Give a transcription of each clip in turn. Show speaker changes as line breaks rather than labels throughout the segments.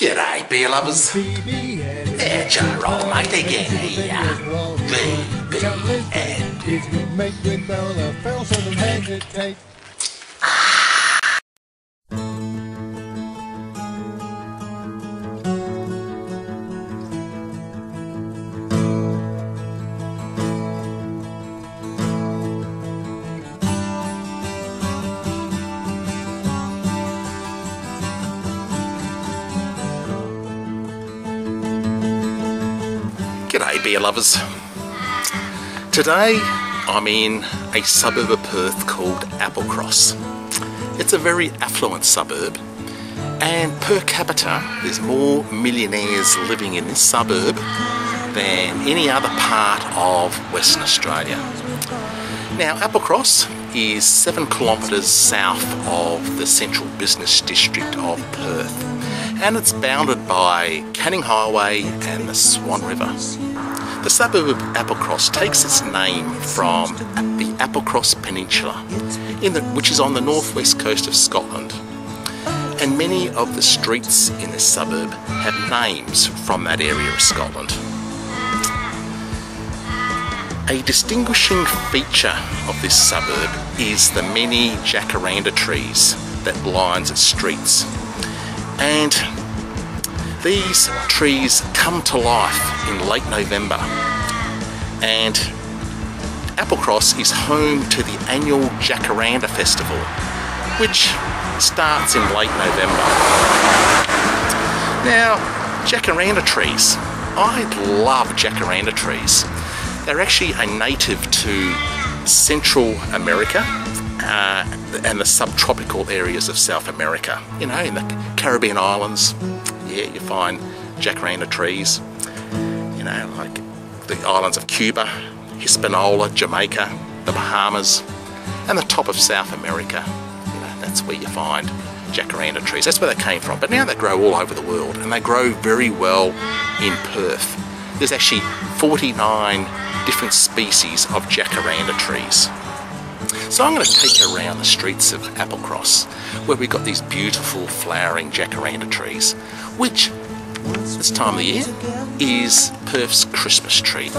G'day, beer lovers. It's your mate again here. VBN.
If you make me down a fell so don't hesitate.
Beer lovers. Today I'm in a suburb of Perth called Applecross. It's a very affluent suburb, and per capita, there's more millionaires living in this suburb than any other part of Western Australia. Now, Applecross is seven kilometres south of the central business district of Perth, and it's bounded by Canning Highway and the Swan River. The suburb of Applecross takes its name from the Applecross Peninsula, in the, which is on the northwest coast of Scotland. And many of the streets in this suburb have names from that area of Scotland. A distinguishing feature of this suburb is the many jacaranda trees that lines its streets. And these trees come to life in late November. And Applecross is home to the annual Jacaranda Festival, which starts in late November. Now, jacaranda trees. I love jacaranda trees. They're actually a native to Central America uh, and the subtropical areas of South America. You know, in the Caribbean islands, yeah, you find jacaranda trees. You know, like the islands of Cuba, Hispaniola, Jamaica, the Bahamas, and the top of South America. You know, that's where you find jacaranda trees. That's where they came from. But now they grow all over the world, and they grow very well in Perth. There's actually 49 different species of jacaranda trees. So I'm going to take you around the streets of Applecross, where we've got these beautiful flowering jacaranda trees, which this time of year is Perth's Christmas tree.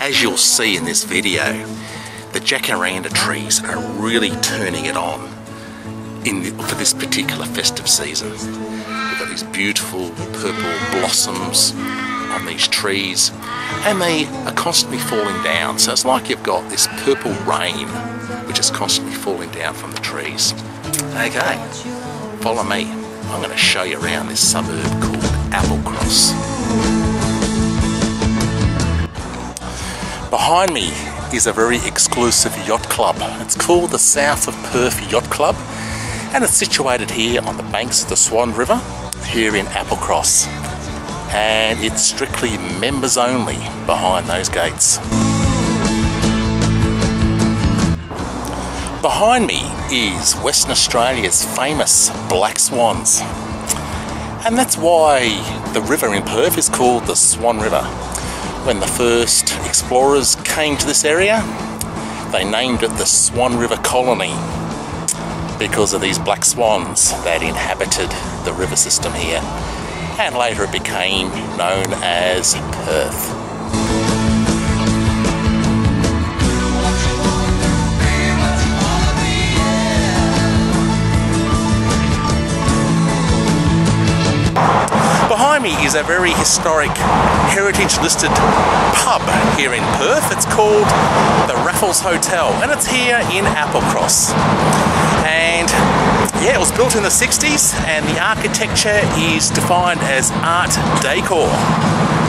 As you'll see in this video, the jacaranda trees are really turning it on the, for this particular festive season. We've got these beautiful purple blossoms on these trees and they are constantly falling down. So it's like you've got this purple rain which is constantly falling down from the trees. Okay, follow me. I'm going to show you around this suburb called Applecross. Behind me is a very exclusive yacht club. It's called the South of Perth Yacht Club and it's situated here on the banks of the Swan River here in Applecross and it's strictly members only behind those gates. Behind me is Western Australia's famous black swans. And that's why the river in Perth is called the Swan River. When the first explorers came to this area, they named it the Swan River Colony because of these black swans that inhabited the river system here. And later it became known as Perth. Behind me is a very historic heritage listed pub here in Perth. It's called the Raffles Hotel and it's here in Applecross. And yeah, it was built in the 60s and the architecture is defined as Art Deco.